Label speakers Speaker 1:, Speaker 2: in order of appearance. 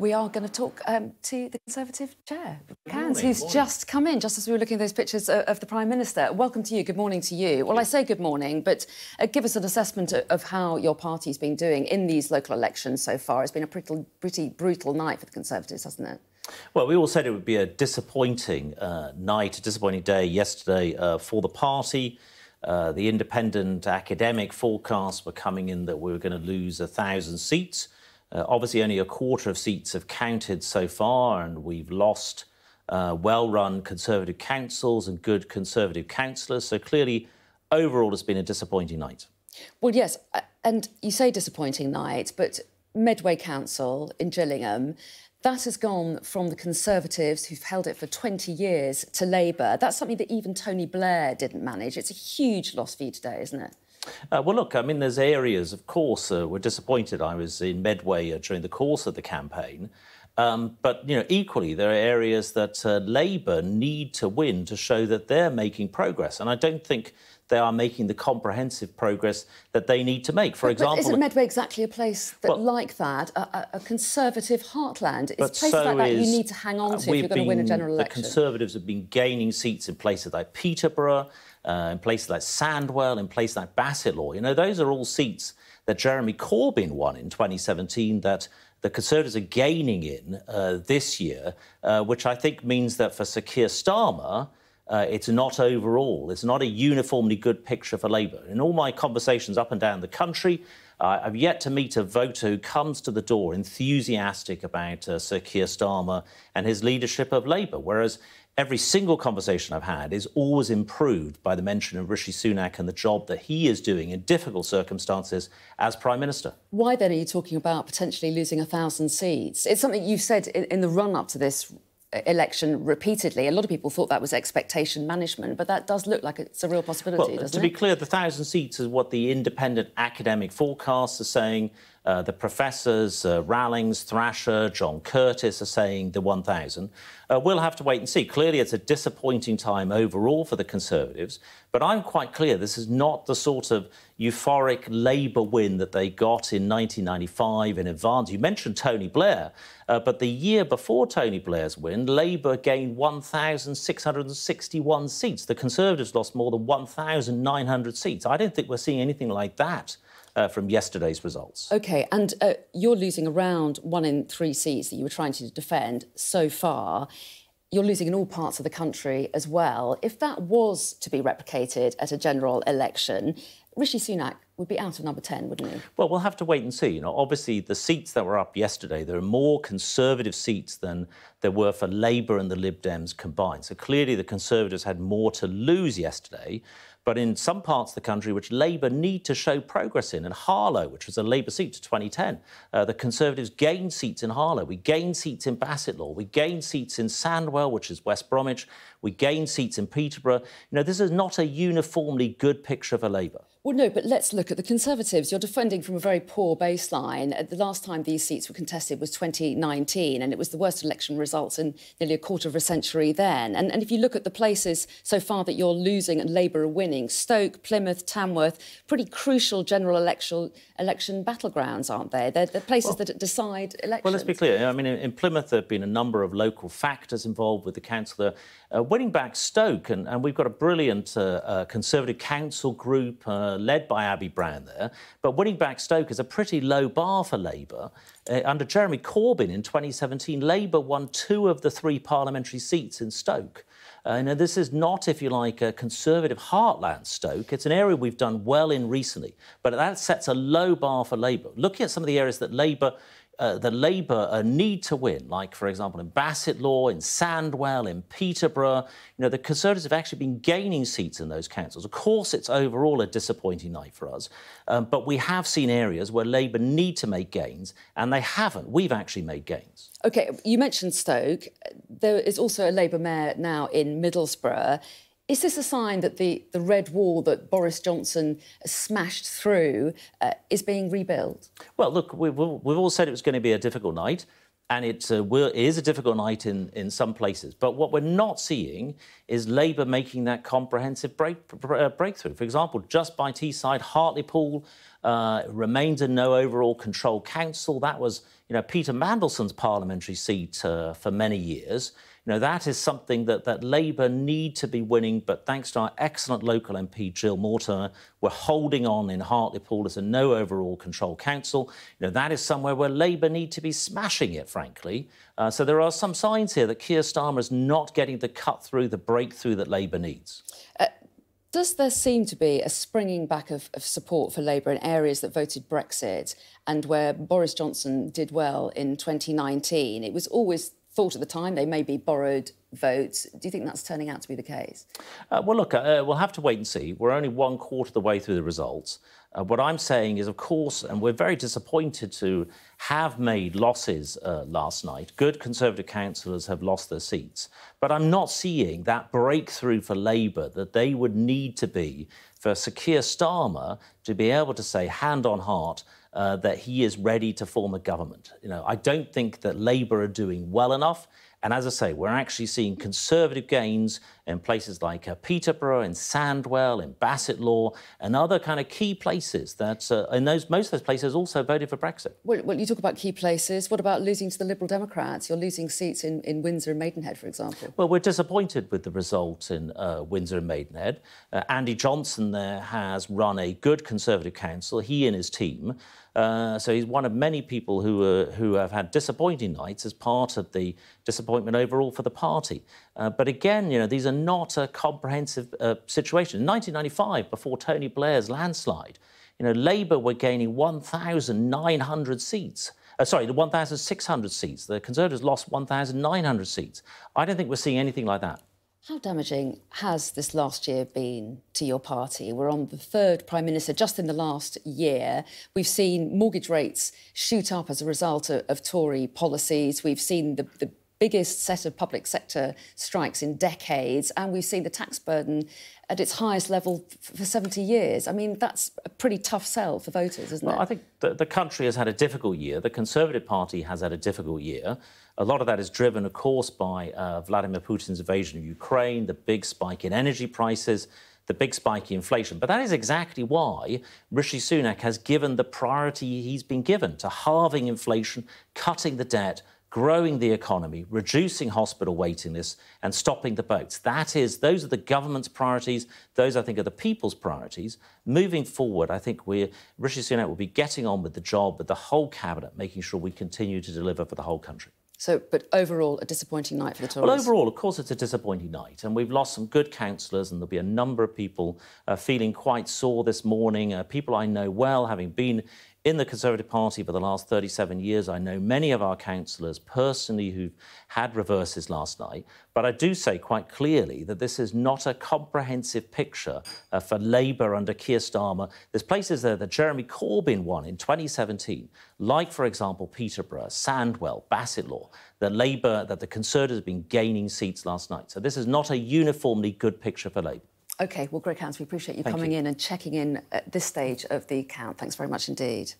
Speaker 1: we are going to talk um, to the Conservative chair, Hands, who's morning. just come in, just as we were looking at those pictures of, of, the Prime Minister. Welcome to you. Good morning to you. Well, I say good morning, but uh, give us an assessment of, of how your party's been doing in these local elections so far. It's been a pretty, pretty brutal night for the Conservatives, hasn't it?
Speaker 2: Well, we all said it would be a disappointing uh, night, a disappointing day yesterday uh, for the party. Uh, the independent academic forecasts were coming in that we were going to lose a thousand seats. Uh, obviously, only a quarter of seats have counted so far, and we've lost uh, well run Conservative councils and good Conservative councillors. So clearly, overall, it's been a disappointing night.
Speaker 1: Well, yes, and you say disappointing night, but Medway Council in Gillingham, that has gone from the Conservatives, who've held it for 20 years, to Labour. That's something that even Tony Blair didn't manage. It's a huge loss for you today, isn't it?
Speaker 2: Uh, well, look, I mean, there's areas, of course, uh, we're disappointed. I was in Medway uh, during the course of the campaign. Um, but, you know, equally, there are areas that uh, Labour need to win to show that they're making progress. And I don't think they are making the comprehensive progress that they need to make. For
Speaker 1: but,
Speaker 2: example...
Speaker 1: But isn't Medway exactly a place that, well, like that, a, a, conservative heartland? It's places so like that you need to hang on to if you're going to win a general election.
Speaker 2: The Conservatives have been gaining seats in places like Peterborough, uh, in places like Sandwell, in places like Bassetlaw. You know, those are all seats that Jeremy Corbyn won in 2017 that the Conservatives are gaining in uh, this year, uh, which I think means that for Sir Keir Starmer, uh, it's not overall, it's not a uniformly good picture for Labour. In all my conversations up and down the country, uh, I've yet to meet a voter who comes to the door enthusiastic about uh, Sir Keir Starmer and his leadership of Labour, whereas every single conversation I've had is always improved by the mention of Rishi Sunak and the job that he is doing in difficult circumstances as Prime Minister.
Speaker 1: Why then are you talking about potentially losing a thousand seats? It's something you've said in, in the run up to this election repeatedly. A lot of people thought that was expectation management, but that does look like it's a real possibility,
Speaker 2: well,
Speaker 1: doesn't
Speaker 2: to it? To be clear, the thousand seats is what the independent academic forecasts are saying. Uh, the professors, uh, Rallings, Thrasher, John Curtice are saying the 1,000. Uh, we'll have to wait and see. Clearly, it's a disappointing time overall for the Conservatives, but I'm quite clear this is not the sort of euphoric Labour win that they got in 1995 in advance. You mentioned Tony Blair, uh, but the year before Tony Blair's win, Labour gained 1,661 seats. The Conservatives lost more than 1,900 seats. I don't think we're seeing anything like that uh, from yesterday's results.
Speaker 1: OK, and uh, you're losing around one in three seats that you were trying to defend so far. You're losing in all parts of the country as well. If that was to be replicated at a general election, Rishi Sunak would be out of number 10, wouldn't he?
Speaker 2: Well, we'll have to wait and see. You know, obviously, the seats that were up yesterday, there are more Conservative seats than there were for Labour and the Lib Dems combined. So clearly, the Conservatives had more to lose yesterday. But in some parts of the country which Labour need to show progress in, and Harlow, which was a Labour seat to 2010, uh, the Conservatives gained seats in Harlow. We gained seats in Bassetlaw. We gained seats in Sandwell, which is West Bromwich. We gained seats in Peterborough. You know, this is not a uniformly good picture for Labour.
Speaker 1: Well, no, but let's look at the Conservatives. You're defending from a very poor baseline. The last time these seats were contested was 2019, and it was the worst election results in nearly a quarter of a century then. And, and if you look at the places so far that you're losing and Labour are winning, Stoke, Plymouth, Tamworth, pretty crucial general election, election battlegrounds, aren't they? They're the places well, that decide elections.
Speaker 2: Well, let's be clear. I mean, in, in, Plymouth, there have been a number of local factors involved with the councillor uh, winning back Stoke, and, and, we've got a brilliant uh, uh, Conservative council group uh, led by Abi Brown there. But winning back Stoke is a pretty low bar for Labour. Uh, under Jeremy Corbyn in 2017, Labour won two of the three parliamentary seats in Stoke. Uh, this is not, if you like, a conservative heartland Stoke. It's an area we've done well in recently, but that sets a low bar for Labour. Looking at some of the areas that Labour uh, the Labour uh, need to win, like, for example, in Bassetlaw, in Sandwell, in Peterborough. You know, the Conservatives have actually been gaining seats in those councils. Of course, it's overall a disappointing night for us, um, but we have seen areas where Labour need to make gains, and they haven't. We've actually made gains.
Speaker 1: OK, you mentioned Stoke. There is also a Labour mayor now in Middlesbrough. Is this a sign that the, the red wall that Boris Johnson smashed through uh, is being rebuilt?
Speaker 2: Well, look, we've, we've all said it was going to be a difficult night and it is a difficult night in, in some places. But what we're not seeing is Labour making that comprehensive break, uh, breakthrough. For example, just by Teesside, Hartlepool, Uh, remains a no overall control council. That was, you know, Peter Mandelson's parliamentary seat uh, for many years. You know, that is something that, that Labour need to be winning, but thanks to our excellent local MP, Jill Mortimer, we're holding on in Hartlepool as a no overall control council. You know, that is somewhere where Labour need to be smashing it, frankly. Uh, so there are some signs here that Keir Starmer is not getting the cut through, the breakthrough that Labour needs. Uh,
Speaker 1: does there seem to be a springing back of, of, support for Labour in areas that voted Brexit and where Boris Johnson did well in 2019? It was always thought at the time they may be borrowed votes. Do you think that's turning out to be the case?
Speaker 2: Uh, well, look, uh, we'll have to wait and see. We're only one quarter of the way through the results. Uh, what I'm saying is, of course, and we're very disappointed to have made losses uh, last night. Good Conservative councillors have lost their seats. But I'm not seeing that breakthrough for Labour that they would need to be for Sir Keir Starmer to be able to say, hand on heart, uh, that he is ready to form a government. You know, I don't think that Labour are doing well enough. And as I say, we're actually seeing conservative gains in places like uh, Peterborough, in Sandwell, in Bassetlaw, and other kind of key places that, uh, in those most of those places, also voted for Brexit.
Speaker 1: Well, well, you talk about key places. What about losing to the Liberal Democrats? You're losing seats in, in Windsor and Maidenhead, for example.
Speaker 2: Well, we're disappointed with the result in uh, Windsor and Maidenhead. Uh, Andy Johnson there has run a good Conservative council, he and his team. Uh, so he's one of many people who, uh, who have had disappointing nights as part of the disappointment overall for the party. Uh, but again, you know, these are not a comprehensive uh, situation. In 1995, before Tony Blair's landslide, you know, Labour were gaining 1,900 seats. Uh, sorry, 1,600 seats. The Conservatives lost 1,900 seats. I don't think we're seeing anything like that.
Speaker 1: How damaging has this last year been to your party? We're on the third Prime Minister just in the last year. We've seen mortgage rates shoot up as a result of, of Tory policies. We've seen the, the biggest set of public sector strikes in decades, and we've seen the tax burden at its highest level for 70 years. I mean, that's a pretty tough sell for voters, isn't
Speaker 2: well,
Speaker 1: it?
Speaker 2: I think the, the country has had a difficult year. The Conservative Party has had a difficult year. A lot of that is driven, of course, by uh, Vladimir Putin's invasion of Ukraine, the big spike in energy prices, the big spike in inflation. But that is exactly why Rishi Sunak has given the priority he's been given to halving inflation, cutting the debt, growing the economy, reducing hospital waiting lists, and stopping the boats. That is, those are the government's priorities. Those, I think, are the people's priorities. Moving forward, I think we Rishi Sunak will be getting on with the job with the whole cabinet, making sure we continue to deliver for the whole country.
Speaker 1: So, but overall, a disappointing night for the Tories.
Speaker 2: Well, overall, of course, it's a disappointing night, and we've lost some good councillors, and there'll be a number of people uh, feeling quite sore this morning. Uh, people I know well, having been in the Conservative Party for the last 37 years. I know many of our councillors personally who've had reverses last night, but I do say quite clearly that this is not a comprehensive picture uh, for Labour under Keir Starmer. There's places there that Jeremy Corbyn won in 2017, like, for example, Peterborough, Sandwell, Bassetlaw, that Labour, that the Conservatives have been gaining seats last night. So this is not a uniformly good picture for Labour.
Speaker 1: OK, well, Greg Hands, we appreciate you Thank coming you. in and checking in at this stage of the count. Thanks very much indeed.